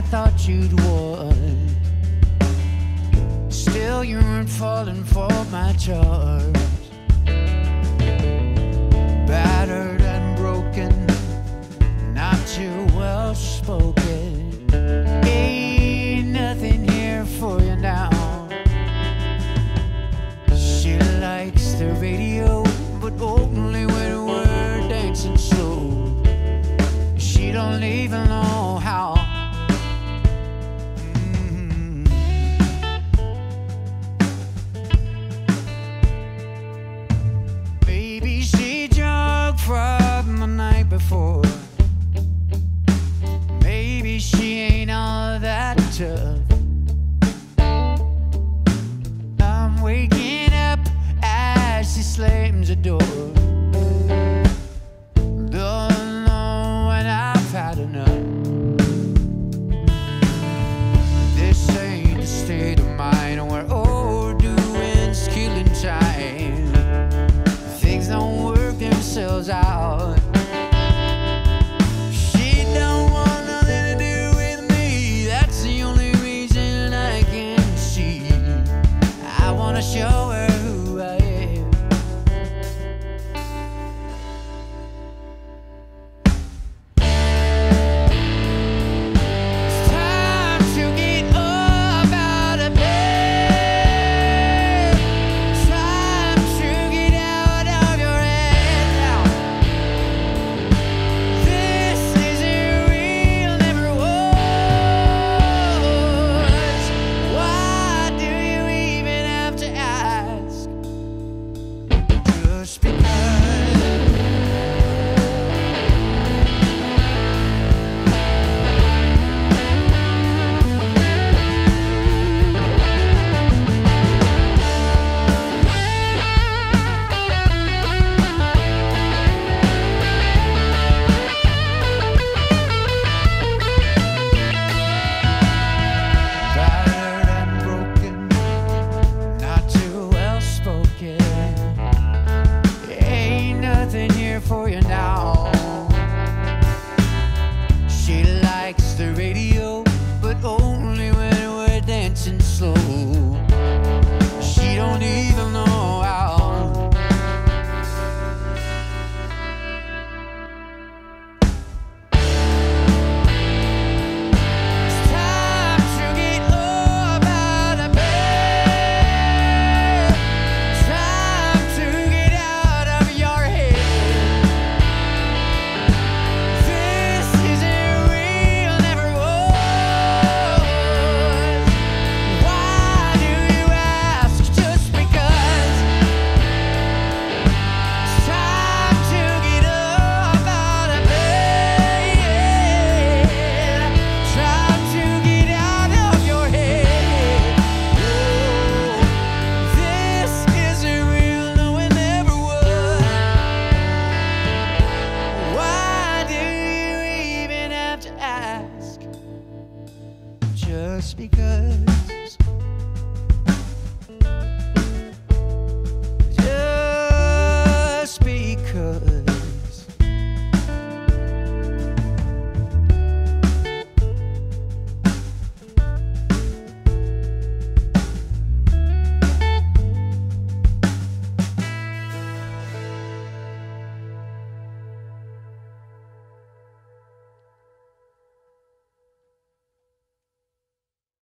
I thought you'd would. Still, you weren't falling for my charms. Battered and broken, not too well spoken. Ain't nothing here for you now. She likes the radio, but only when we're dancing slow. She don't leave alone. I'm waking up as she slams the door. nowhere. here for you now. be good.